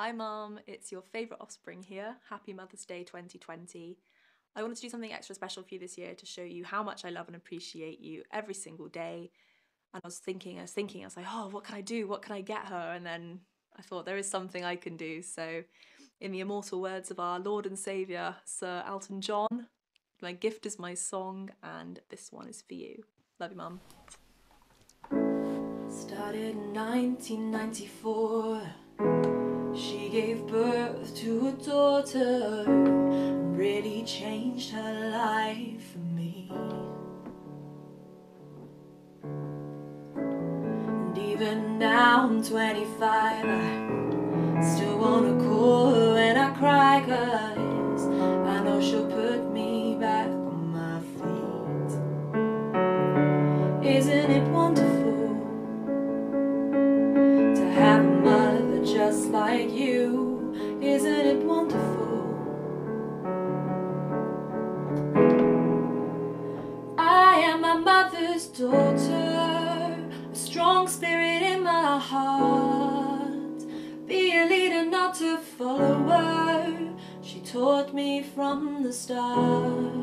Hi mum, it's your favourite offspring here. Happy Mother's Day 2020. I wanted to do something extra special for you this year to show you how much I love and appreciate you every single day. And I was thinking, I was thinking, I was like, oh, what can I do? What can I get her? And then I thought there is something I can do. So, in the immortal words of our Lord and Saviour, Sir Elton John, my gift is my song, and this one is for you. Love you, mum. Started in 1994. Gave birth to a daughter really changed her life for me. And even now I'm 25, I still wanna call her when I cry, cause daughter, a strong spirit in my heart. Be a leader, not a follower. She taught me from the start.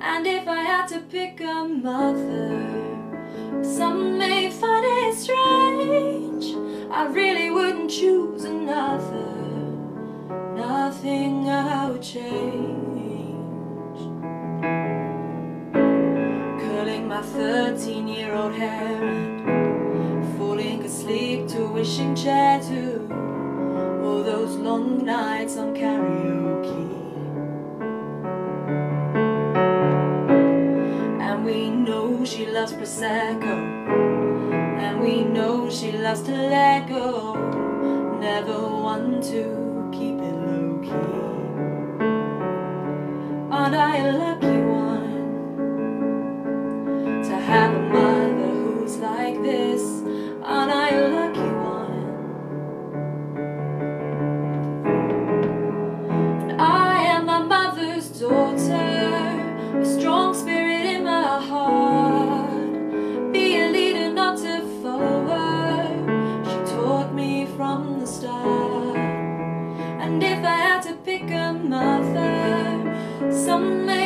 And if I had to pick a mother, some may find it strange. I really wouldn't choose another. Nothing I would change. My 13 year old hair. Falling asleep to wishing chair to all those long nights on karaoke. And we know she loves Prosecco. And we know she loves to let go. Never one to keep it low-key. Aren't I lucky like this Aren't I a lucky one? And I am my mother's daughter A strong spirit in my heart. Be a leader, not a follower. She taught me from the start. And if I had to pick a mother, some may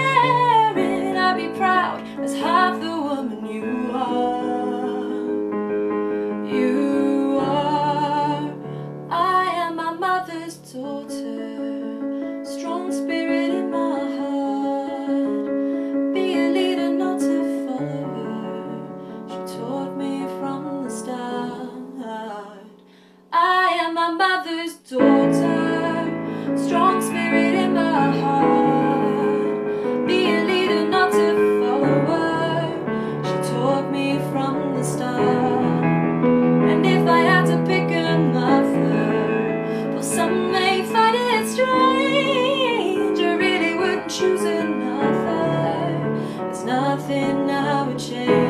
would change.